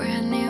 brand new.